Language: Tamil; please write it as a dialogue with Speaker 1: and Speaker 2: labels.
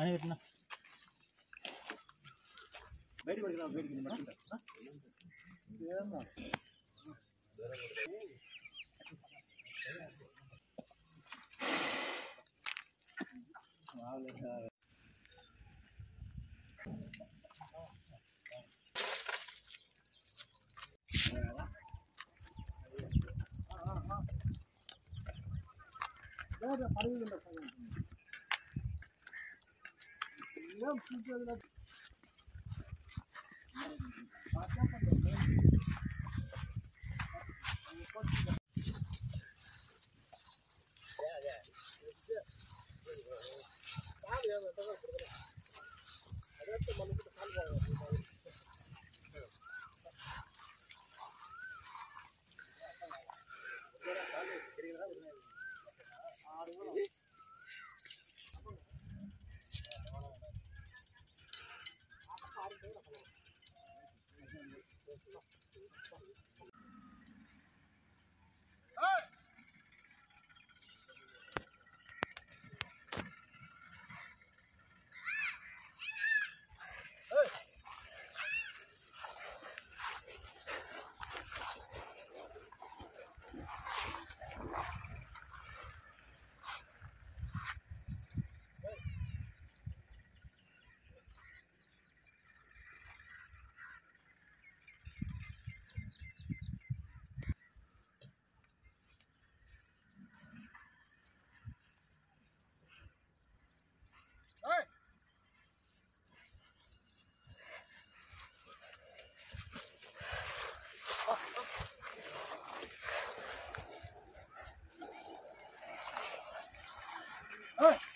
Speaker 1: அணை வெட்டினா
Speaker 2: வேடி படிக்கலாம் வேடி மேடம் பறவை Yeah, I'm super available. 哎。